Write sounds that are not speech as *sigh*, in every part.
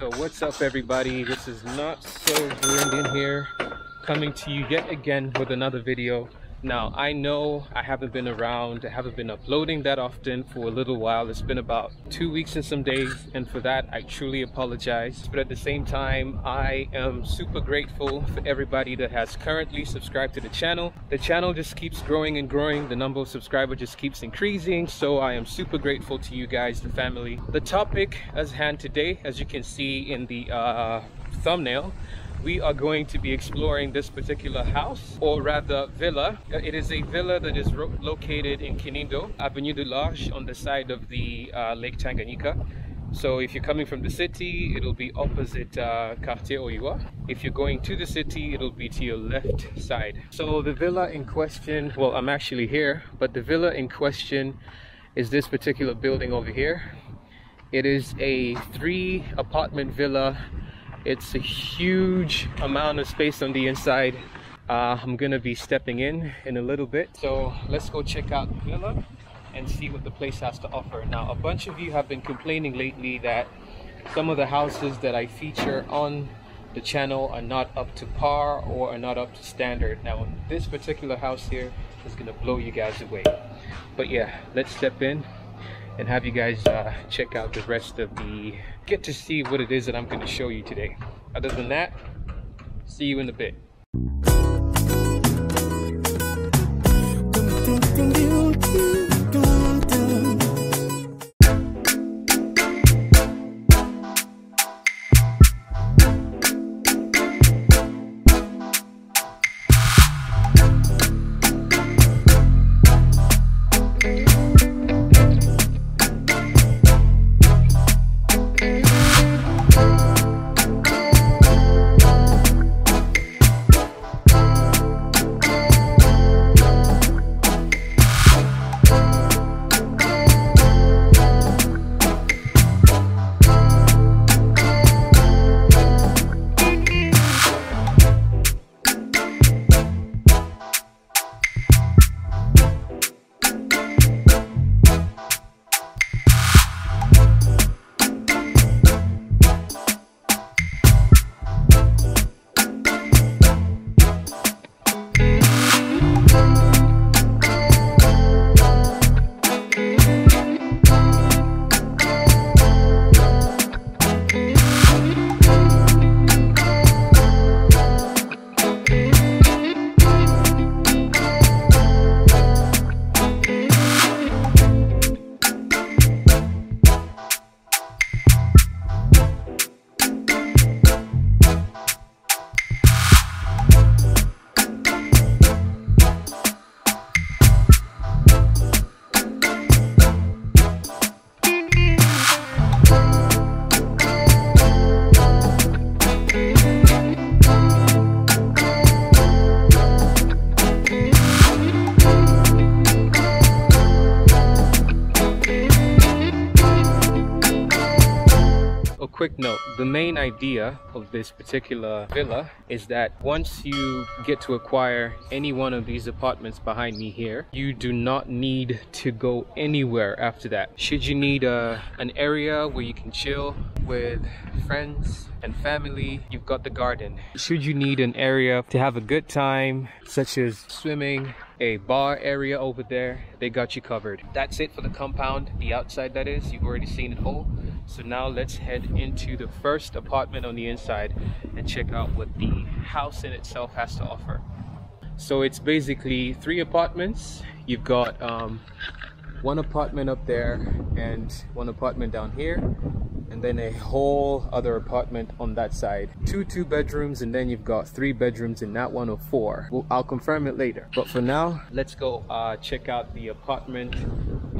So what's up everybody? This is not so Burundian here coming to you yet again with another video. Now I know I haven't been around, I haven't been uploading that often for a little while. It's been about two weeks and some days and for that I truly apologize. But at the same time I am super grateful for everybody that has currently subscribed to the channel. The channel just keeps growing and growing. The number of subscribers just keeps increasing. So I am super grateful to you guys, the family. The topic as hand today, as you can see in the uh, thumbnail, we are going to be exploring this particular house or rather villa. It is a villa that is located in Kinindo Avenue du Large on the side of the uh, Lake Tanganyika. So if you're coming from the city it'll be opposite uh, Cartier Oiwa. If you're going to the city it'll be to your left side. So the villa in question well I'm actually here but the villa in question is this particular building over here. It is a three apartment villa it's a huge amount of space on the inside. Uh, I'm gonna be stepping in in a little bit. So let's go check out the villa and see what the place has to offer. Now, a bunch of you have been complaining lately that some of the houses that I feature on the channel are not up to par or are not up to standard. Now, this particular house here is gonna blow you guys away. But yeah, let's step in and have you guys uh, check out the rest of the get to see what it is that I'm going to show you today. Other than that see you in a bit quick note the main idea of this particular villa is that once you get to acquire any one of these apartments behind me here you do not need to go anywhere after that. Should you need a, uh, an area where you can chill with friends and family you've got the garden. Should you need an area to have a good time such as swimming a bar area over there they got you covered. That's it for the compound the outside that is. You've already seen it all so now let's head into the first apartment on the inside and check out what the house in itself has to offer. So it's basically three apartments. You've got um, one apartment up there and one apartment down here and then a whole other apartment on that side. Two two bedrooms and then you've got three bedrooms in that one of four. Well, i'll confirm it later. But for now let's go uh, check out the apartment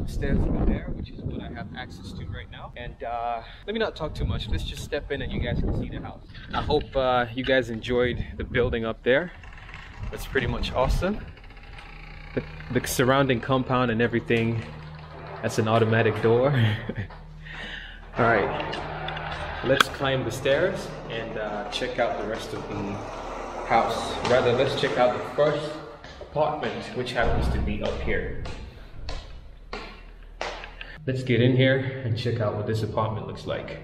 upstairs over there which is what i have access to right now. And uh, let me not talk too much. Let's just step in and you guys can see the house. I hope uh, you guys enjoyed the building up there. That's pretty much awesome. The, the surrounding compound and everything that's an automatic door. *laughs* All right, let's climb the stairs and uh, check out the rest of the house. Rather, let's check out the first apartment, which happens to be up here. Let's get in here and check out what this apartment looks like.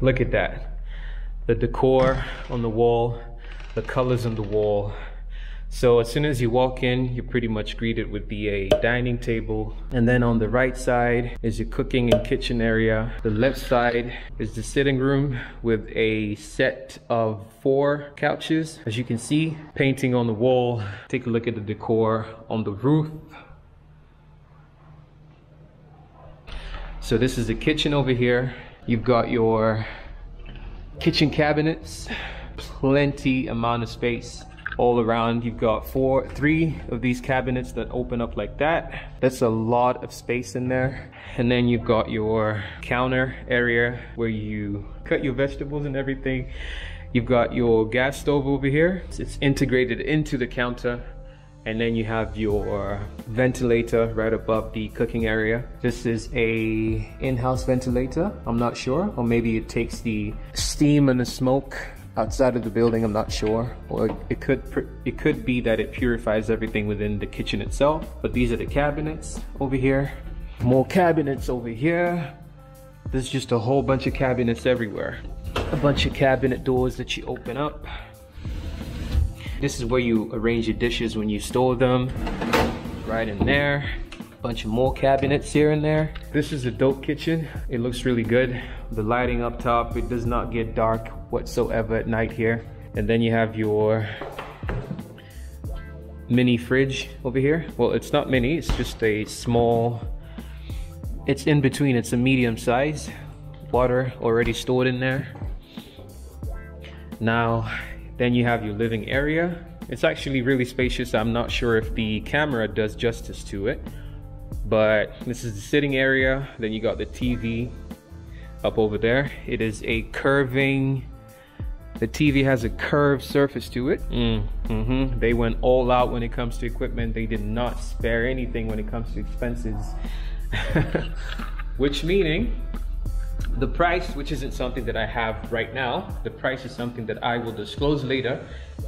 Look at that. The decor on the wall, the colors on the wall, so as soon as you walk in, you're pretty much greeted with the a dining table. And then on the right side is your cooking and kitchen area. The left side is the sitting room with a set of four couches. As you can see, painting on the wall. Take a look at the decor on the roof. So this is the kitchen over here. You've got your kitchen cabinets, plenty amount of space all around. You've got four, three of these cabinets that open up like that. That's a lot of space in there. And then you've got your counter area where you cut your vegetables and everything. You've got your gas stove over here. It's integrated into the counter and then you have your ventilator right above the cooking area this is a in-house ventilator i'm not sure or maybe it takes the steam and the smoke outside of the building i'm not sure. Or it could it could be that it purifies everything within the kitchen itself but these are the cabinets over here. More cabinets over here. There's just a whole bunch of cabinets everywhere. A bunch of cabinet doors that you open up. This is where you arrange your dishes when you store them. Right in there. Bunch of more cabinets here and there. This is a dope kitchen. It looks really good. The lighting up top, it does not get dark whatsoever at night here. And then you have your mini fridge over here. Well, it's not mini, it's just a small, it's in between, it's a medium size. Water already stored in there. Now, then you have your living area. It's actually really spacious. I'm not sure if the camera does justice to it, but this is the sitting area. Then you got the TV up over there. It is a curving, the TV has a curved surface to it. Mm -hmm. They went all out when it comes to equipment. They did not spare anything when it comes to expenses. *laughs* Which meaning the price, which isn't something that I have right now, the price is something that I will disclose later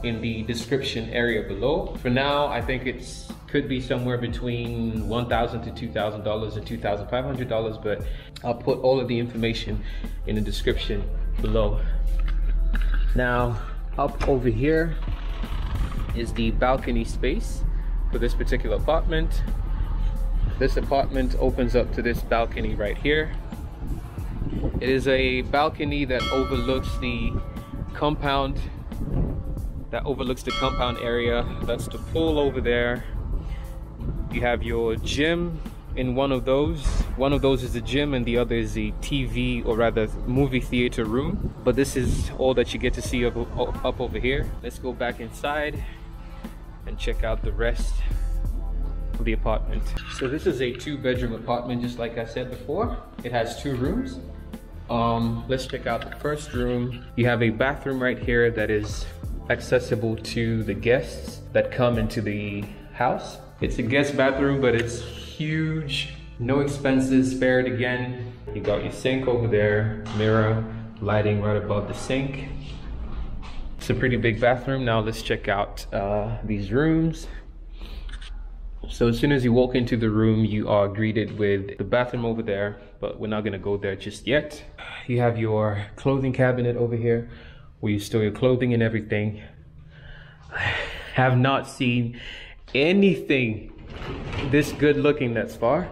in the description area below. For now, I think it's could be somewhere between 1,000 to $2,000 or $2,500, but I'll put all of the information in the description below. Now, up over here is the balcony space for this particular apartment. This apartment opens up to this balcony right here. It is a balcony that overlooks the compound, that overlooks the compound area. That's the pool over there. You have your gym in one of those. One of those is the gym and the other is the TV or rather movie theater room. But this is all that you get to see up, up over here. Let's go back inside and check out the rest of the apartment. So this is a two bedroom apartment just like I said before. It has two rooms. Um, let's check out the first room. You have a bathroom right here that is accessible to the guests that come into the house. It's a guest bathroom, but it's huge. No expenses spared again. You got your sink over there, mirror, lighting right above the sink. It's a pretty big bathroom. Now let's check out uh, these rooms. So as soon as you walk into the room, you are greeted with the bathroom over there, but we're not gonna go there just yet. You have your clothing cabinet over here where you store your clothing and everything. *sighs* have not seen anything this good looking thus far.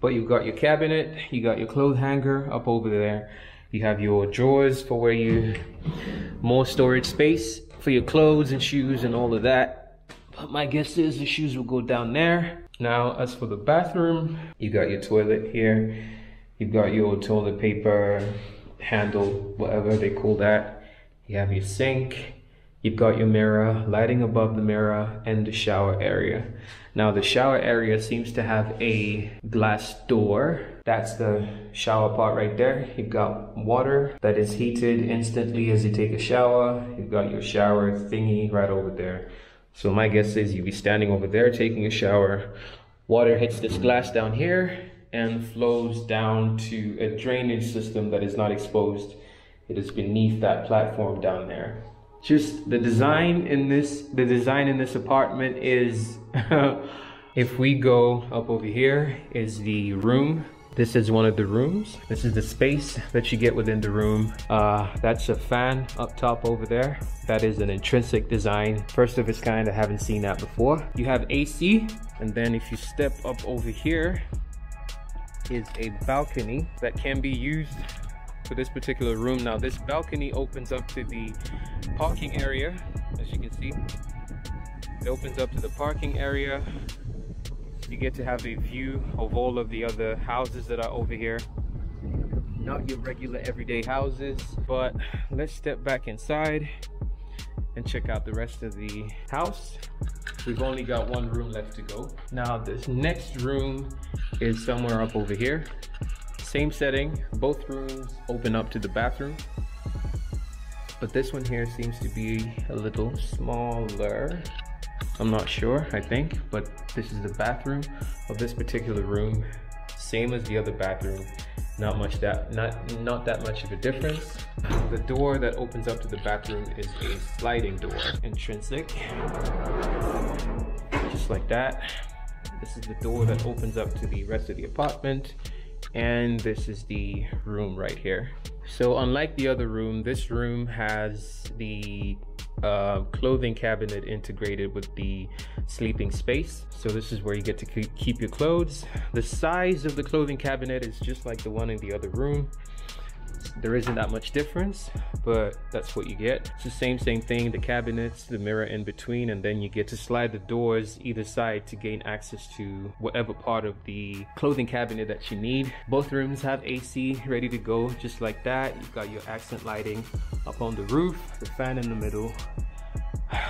But you've got your cabinet, you got your clothes hanger up over there. You have your drawers for where you, more storage space for your clothes and shoes and all of that. But my guess is the shoes will go down there. Now, as for the bathroom, you got your toilet here. You've got your toilet paper handle, whatever they call that. You have your sink. You've got your mirror, lighting above the mirror, and the shower area. Now, the shower area seems to have a glass door. That's the shower part right there. You've got water that is heated instantly as you take a shower. You've got your shower thingy right over there. So my guess is you'd be standing over there taking a shower. Water hits this glass down here and flows down to a drainage system that is not exposed. It is beneath that platform down there. Just the design in this, the design in this apartment is, *laughs* if we go up over here, is the room This is one of the rooms. This is the space that you get within the room. Uh, that's a fan up top over there. That is an intrinsic design. First of its kind, I haven't seen that before. You have AC, and then if you step up over here, is a balcony that can be used for this particular room. Now this balcony opens up to the parking area, as you can see. It opens up to the parking area. You get to have a view of all of the other houses that are over here. Not your regular everyday houses, but let's step back inside and check out the rest of the house. We've only got one room left to go. Now this next room is somewhere up over here. Same setting, both rooms open up to the bathroom. But this one here seems to be a little smaller. I'm not sure, I think, but this is the bathroom of this particular room. Same as the other bathroom. Not much that, not, not that much of a difference. The door that opens up to the bathroom is a sliding door, intrinsic, just like that. This is the door that opens up to the rest of the apartment. And this is the room right here. So unlike the other room, this room has the uh, clothing cabinet integrated with the sleeping space. So this is where you get to keep your clothes. The size of the clothing cabinet is just like the one in the other room there isn't that much difference but that's what you get. It's the same same thing the cabinets the mirror in between and then you get to slide the doors either side to gain access to whatever part of the clothing cabinet that you need. Both rooms have AC ready to go just like that. You've got your accent lighting up on the roof the fan in the middle.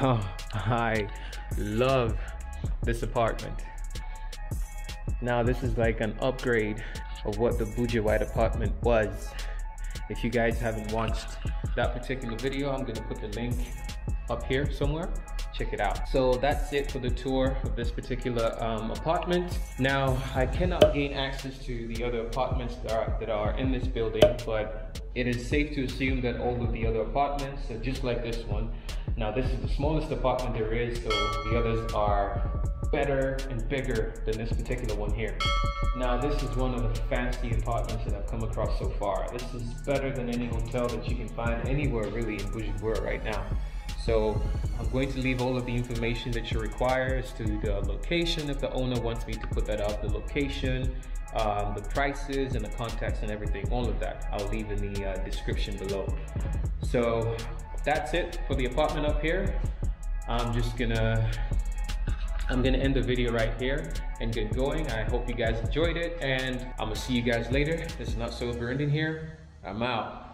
Oh, *sighs* I love this apartment. Now this is like an upgrade of what the Buja White apartment was if you guys haven't watched that particular video, I'm gonna put the link up here somewhere check it out. So that's it for the tour of this particular um, apartment. Now, I cannot gain access to the other apartments that are, that are in this building, but it is safe to assume that all of the other apartments are just like this one. Now, this is the smallest apartment there is, so the others are better and bigger than this particular one here. Now this is one of the fancy apartments that I've come across so far. This is better than any hotel that you can find anywhere really in Bujumbura right now. So I'm going to leave all of the information that you require as to the location if the owner wants me to put that up, the location, um, the prices and the contacts and everything, all of that. I'll leave in the uh, description below. So that's it for the apartment up here. I'm just gonna I'm gonna end the video right here and get going. I hope you guys enjoyed it and I'm gonna see you guys later. This is Not So Burundian here. I'm out.